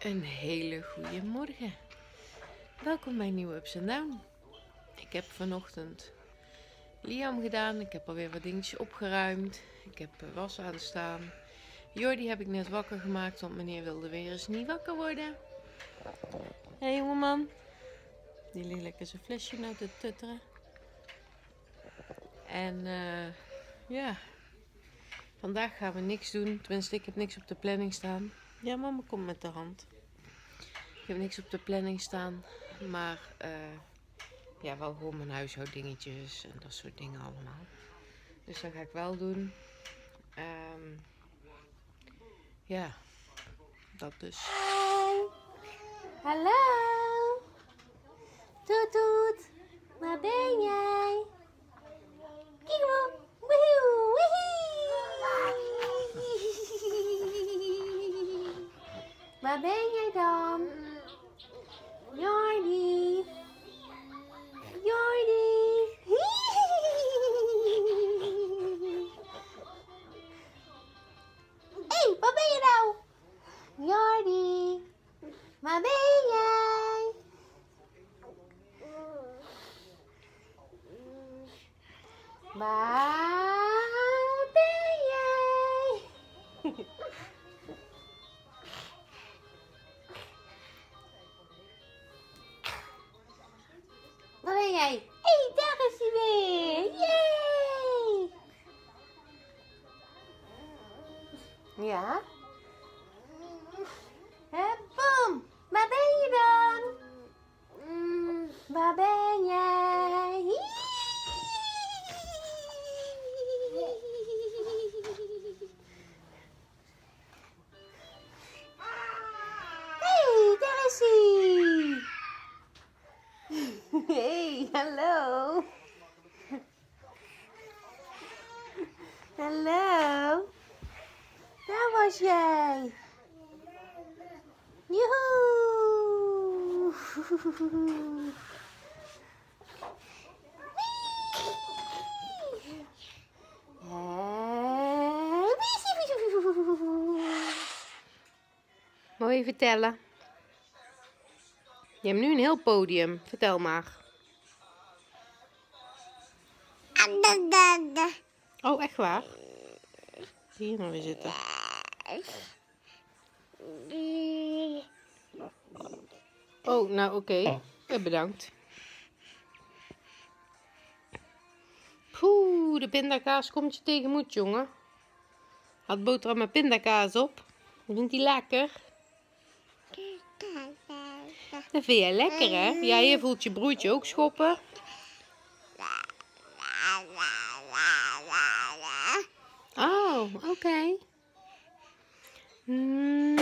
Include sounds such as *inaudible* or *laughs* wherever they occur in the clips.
Een hele goede morgen. Welkom bij Nieuwe Ups en Down. Ik heb vanochtend Liam gedaan. Ik heb alweer wat dingetjes opgeruimd. Ik heb was aan staan. Jordi heb ik net wakker gemaakt, want meneer wilde weer eens niet wakker worden. Hey, jongeman. Die ligt lekker zijn flesje uit te tutteren. En eh, ja, vandaag gaan we niks doen. Tenminste, ik heb niks op de planning staan. Ja, mama komt met de hand. Ik heb niks op de planning staan. Maar uh, ja, wel gewoon mijn huishoudingetjes en dat soort dingen allemaal. Dus dat ga ik wel doen. Um, ja, dat dus. Hallo. Hallo. Toet. Waar ben jij? Kijk maar. Waar ben jij dan? Jordi. Jordi. Hé, hey, waar ben je nou? Jordi. Waar ben jij? Waar jij? Hé, hey, daar is hij weer! Yay! Ja? Hallo! *laughs* Hallo! Daar was jij! *laughs* *laughs* Mooi vertellen? Je hebt nu een heel podium. Vertel maar. Oh, echt waar? Hier nou weer zitten. Oh, nou oké. Okay. Bedankt. Poeh, de pindakaas komt je tegenmoet, jongen. Had boterham met pindakaas op. Vindt die lekker? Dat vind jij lekker, hè? Ja, je voelt je broertje ook schoppen. Oh, oké. Okay. Mm,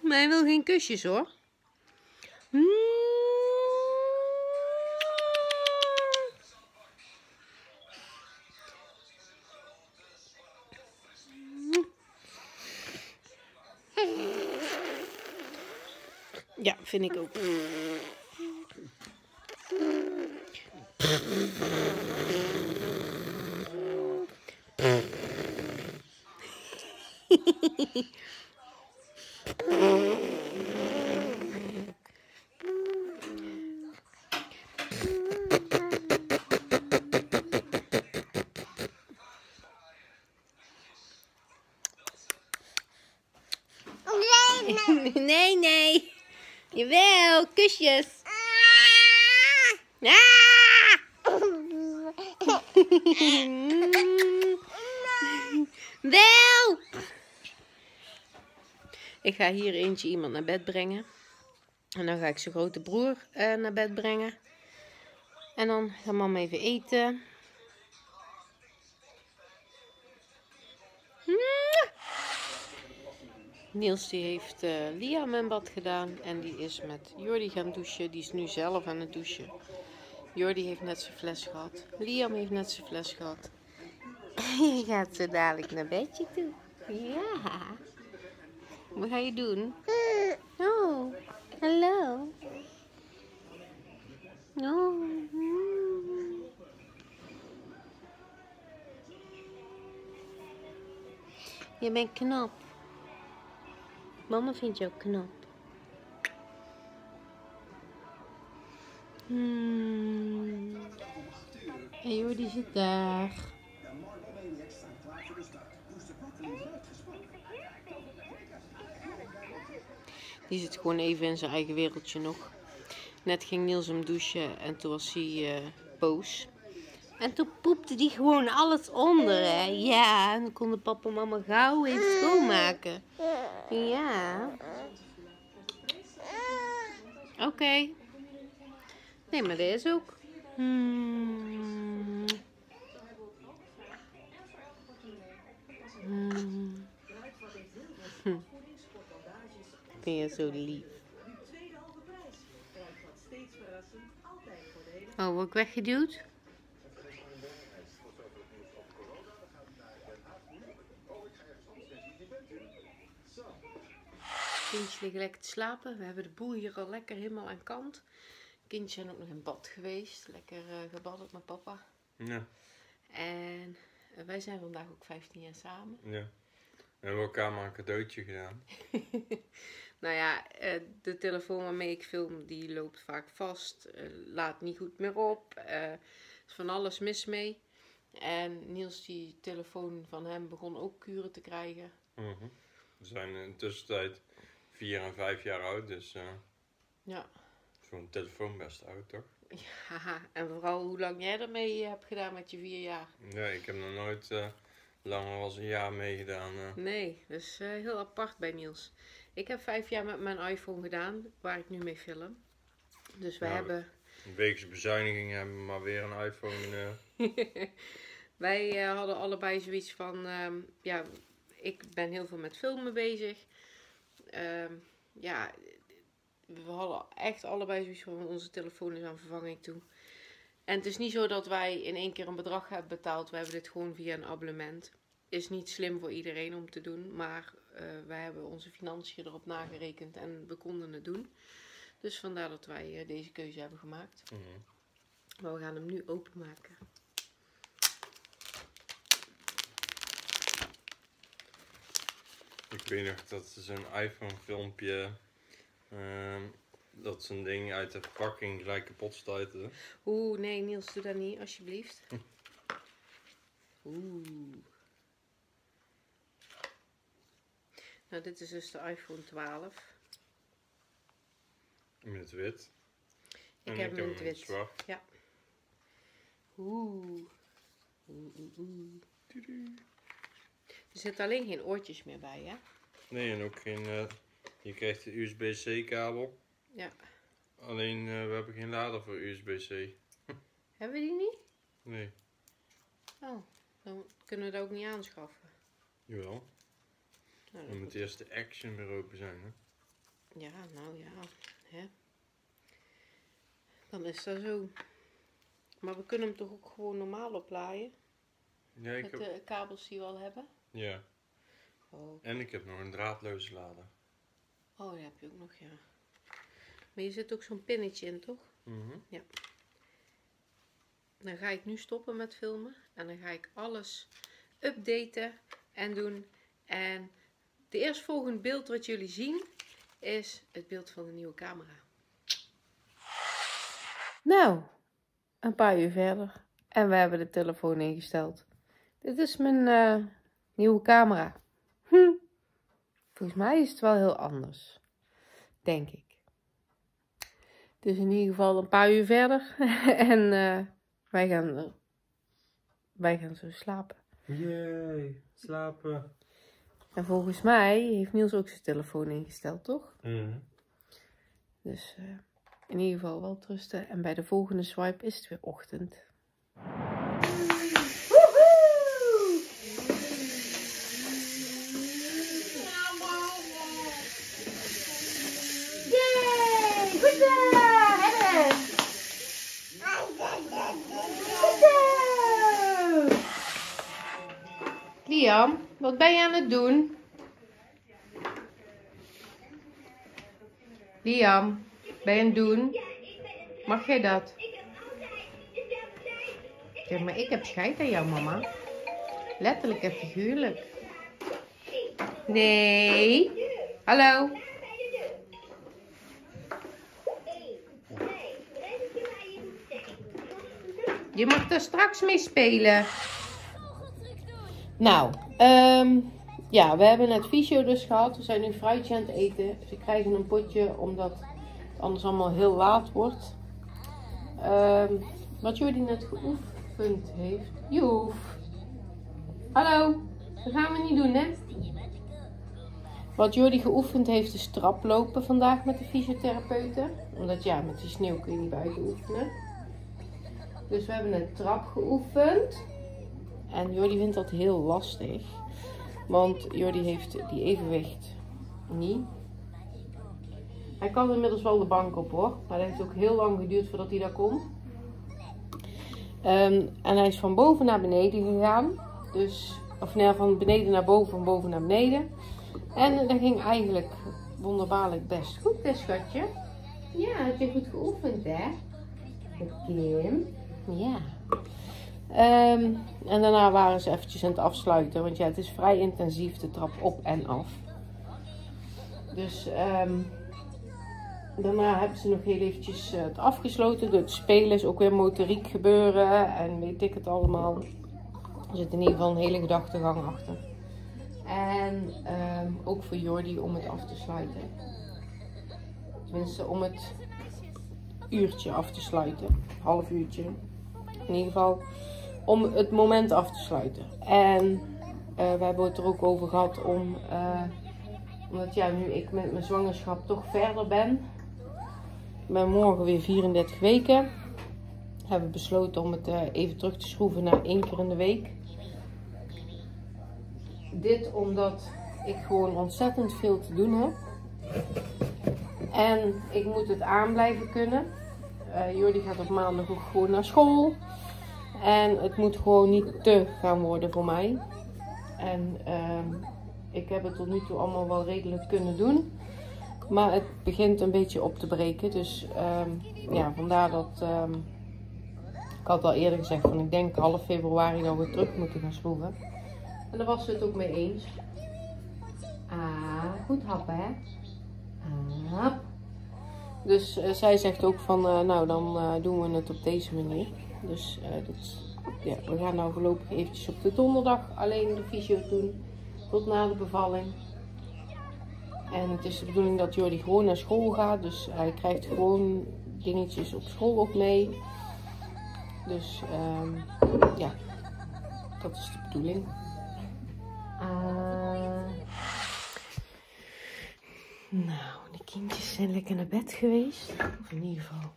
maar hij wil geen kusjes, hoor. Mm. Ja, vind ik ook *laughs* nee. Jawel, kusjes. Ah. *laughs* Wel. Ik ga hier eentje iemand naar bed brengen. En dan ga ik zijn grote broer uh, naar bed brengen. En dan gaat mama even eten. Niels die heeft uh, Liam in bad gedaan en die is met Jordi gaan douchen. Die is nu zelf aan het douchen. Jordi heeft net zijn fles gehad. Liam heeft net zijn fles gehad. *laughs* Je gaat zo dadelijk naar bedje toe. Ja. Wat ga je doen? Oh, hallo. Oh. Je bent knap. Mama vindt jou knap. Hmm. En joh, die zit daar. Die zit gewoon even in zijn eigen wereldje nog. Net ging Niels hem douchen en toen was hij eh, boos. En toen poepte die gewoon alles onder, hè. Ja, en dan konden papa en mama gauw even schoonmaken. Ja. Oké. Nee, maar is ook. Hmm. Hmm. Hm. Ben je zo lief. Oh, word ik weggeduwd? Kindjes liggen lekker te slapen. We hebben de boel hier al lekker helemaal aan kant. Kindjes zijn ook nog in bad geweest. Lekker uh, gebadderd met papa. Ja, En eh, wij zijn vandaag ook 15 jaar samen. ja. We hebben elkaar maar een cadeautje gedaan. *laughs* Nou ja, eh, de telefoon waarmee ik film, die loopt vaak vast. eh, laat niet goed meer op. eh, is van alles mis mee. En Niels, die telefoon van hem, begon ook kuren te krijgen. Mhm. We zijn in de tussentijd vier en vijf jaar oud, dus eh Ja. voor een telefoon best oud, toch? Haha, *laughs* en vooral hoe lang jij ermee hebt gedaan met je vier jaar. Ja, ik heb nog nooit eh, langer dan een jaar meegedaan. eh. Nee, dat is heel apart bij Niels. Ik heb vijf jaar met mijn iPhone gedaan, waar ik nu mee film. Dus wij Ja, hebben... Wegens bezuiniging hebben we maar weer een iPhone. *laughs* Wij hadden allebei zoiets van, ehm, ja, ik ben heel veel met filmen bezig. Ehm, ja, we hadden echt allebei zoiets van, onze telefoon is aan vervanging toe. En het is niet zo dat wij in één keer een bedrag hebben betaald. We hebben dit gewoon via een abonnement. Is niet slim voor iedereen om te doen, maar eh, wij hebben onze financiën erop nagerekend en we konden het doen. Dus vandaar dat wij eh, deze keuze hebben gemaakt. mhm. Maar we gaan hem nu openmaken. Ik weet nog dat zo'n iPhone filmpje. ehm, dat zo'n ding uit de verpakking gelijk kapot stuitte. Oeh, nee, Niels, doe dat niet, alsjeblieft. Oeh. Nou, dit is dus de iPhone 12. In het wit. Ik En heb hem in het wit. zwart. Ja. Oeh. Oeh, oeh, oeh. Er zitten alleen geen oortjes meer bij, hè? Nee, en ook geen. eh, je krijgt de USB-C kabel. Ja. Alleen eh, we hebben geen lader voor USB-C. *laughs* Hebben we die niet? Nee, Oh, dan kunnen we dat ook niet aanschaffen. jawel. Nou, Dan moet eerst de action weer open zijn. Hè? Ja, nou ja. Hè? Dan is dat zo. Maar we kunnen hem toch ook gewoon normaal oplaaien? Ja, ik Met heb, de kabels die we al hebben? Ja, Oh, en ik heb nog een draadloze lader. oh die heb je ook nog, ja. Maar je zit ook zo'n pinnetje in, toch? Mhm. Dan ga ik nu stoppen met filmen. En dan ga ik alles updaten en doen. En de eerstvolgende beeld wat jullie zien is het beeld van de nieuwe camera. Nou, een paar uur verder. En we hebben de telefoon ingesteld. Dit is mijn eh, nieuwe camera. Hm. Volgens mij is het wel heel anders. Denk ik. Dus in ieder geval een paar uur verder. *laughs* en eh, wij, gaan, wij gaan zo slapen. Jee, slapen. En volgens mij heeft Niels ook zijn telefoon ingesteld, toch? Mhm. Dus eh, in ieder geval wel trusten. En bij de volgende swipe is het weer ochtend. Yay! Goed zo! Hebben! Goed zo! Liam, wat ben je aan het doen? Liam, ben je aan het doen? Mag jij dat? Ja, maar ik heb scheid aan jou, mama. Letterlijk en figuurlijk. Nee. Hallo? Je mag er straks mee spelen. Nou, ehm, ja, we hebben net fysio dus gehad. We zijn nu fruitje aan het eten. Ze krijgen een potje omdat het anders allemaal heel laat wordt. Ehm, wat Jordi net geoefend heeft. Joef. Hallo. Dat gaan we niet doen, hè? Wat Jordi geoefend heeft is traplopen vandaag met de fysiotherapeuten. Omdat ja, met die sneeuw kun je niet buiten oefenen. Dus we hebben een trap geoefend. En Jordi vindt dat heel lastig. Want Jordi heeft die evenwicht niet. Hij kan inmiddels wel de bank op hoor. Maar dat heeft ook heel lang geduurd voordat hij daar kon. Ehm, en hij is van boven naar beneden gegaan. Dus, of nee, van beneden naar boven, van boven naar beneden. En dat ging eigenlijk wonderbaarlijk best goed, hè schatje? Ja, heb je goed geoefend, hè? Kim. Ja. Ehm, en daarna waren ze eventjes aan het afsluiten. Want ja, het is vrij intensief, de trap op en af. Dus ehm, daarna hebben ze nog heel eventjes eh, het afgesloten. Door het spelen is ook weer motoriek gebeuren. En weet ik het allemaal. Er zit in ieder geval een hele gedachtegang achter. En ehm, ook voor Jordi om het af te sluiten. Tenminste, om het uurtje af te sluiten. Half uurtje. In ieder geval om het moment af te sluiten. En uh, we hebben het er ook over gehad om, uh, omdat ja, nu ik met mijn zwangerschap toch verder ben. Ik ben morgen weer 34 weken. Hebben besloten om het uh, even terug te schroeven naar één keer in de week. Dit omdat ik gewoon ontzettend veel te doen heb. En ik moet het aan blijven kunnen. Uh, Jordi gaat op maandag ook gewoon naar school. En het moet gewoon niet te gaan worden voor mij. En uh, ik heb het tot nu toe allemaal wel redelijk kunnen doen. Maar het begint een beetje op te breken. Dus um, ja, vandaar dat... Um, ik had al eerder gezegd van ik denk half februari dat we terug moeten gaan schroeven. En daar was ze het ook mee eens. Ah, goed happen hè. Hap. Dus uh, zij zegt ook van, uh, nou dan uh, doen we het op deze manier. Dus dat, ja, we gaan nou voorlopig eventjes op de donderdag alleen de fysio doen. Tot na de bevalling. En het is de bedoeling dat Jordi gewoon naar school gaat. Dus hij krijgt gewoon dingetjes op school ook mee. Dus um, ja, dat is de bedoeling. Uh... Nou, de kindjes zijn lekker naar bed geweest. Of in ieder geval.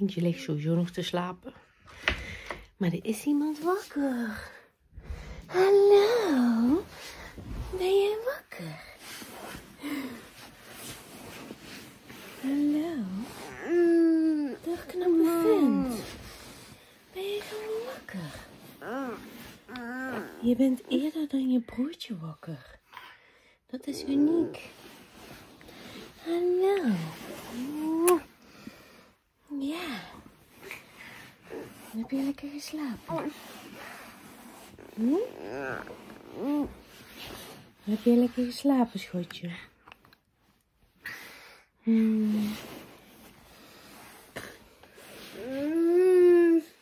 Eentje ligt sowieso nog te slapen. Maar er is iemand wakker. Hallo? Ben je wakker? Hallo? Dag knappe vent. Ben je gewoon wakker? Je bent eerder dan je broertje wakker. Dat is uniek. Hallo. Ja. Heb je lekker geslapen? Hm? Heb je lekker geslapen, schotje? Hmm.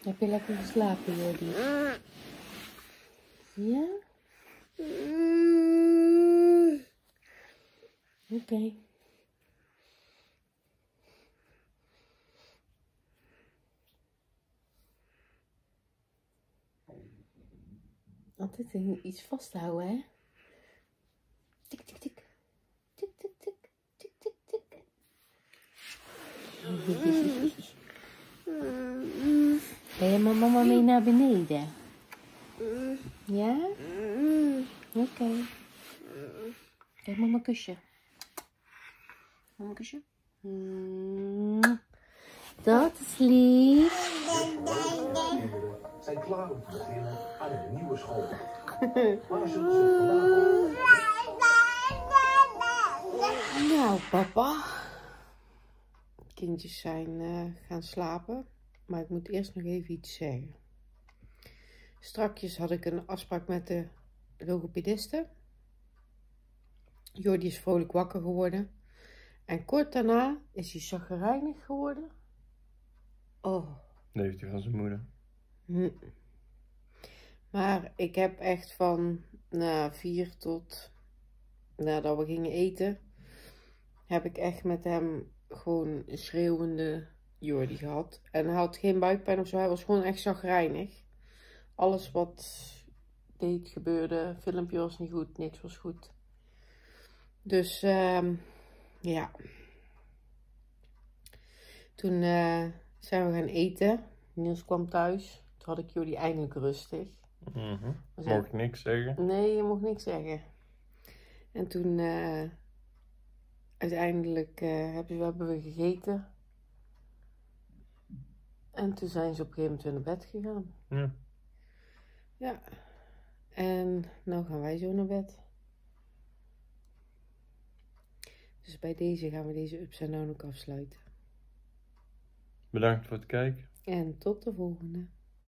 Heb je lekker geslapen, Jordi? Ja? Oké. Okay. Altijd iets vasthouden, hè? Tik, tik, tik. Tik, tik, tik. Tik, tik, tik. *laughs* Ga je mama mee naar beneden? Ja? Oké. Okay. Geef mama een kusje. Mama een kusje. Dat is lief. Zijn klaar om te beginnen aan een nieuwe school. Waar zullen ze vandaan Nou, papa. Kindjes zijn uh, gaan slapen. Maar ik moet eerst nog even iets zeggen. Strakjes had ik een afspraak met de logopediste. Jordi is vrolijk wakker geworden. En kort daarna is hij chagrijnig geworden. Oh. Dat heeft hij van zijn moeder. Hm. Maar ik heb echt van na vier tot nadat we gingen eten, heb ik echt met hem gewoon een schreeuwende Jordi gehad. En hij had geen buikpijn of zo, hij was gewoon echt zagrijnig. Alles wat deed gebeurde, filmpje was niet goed, niks was goed. Dus ehm ja. Toen eh, zijn we gaan eten. Niels kwam thuis. Toen had ik Jordi eindelijk rustig. Was Mag ik niks zeggen? Nee, je mocht niks zeggen. En toen eh, uiteindelijk eh, hebben, we, hebben we gegeten. En toen zijn ze op een gegeven moment weer naar bed gegaan. Ja. Ja. En nou gaan wij zo naar bed. Dus bij deze gaan we deze ups en down ook afsluiten. Bedankt voor het kijken. En tot de volgende.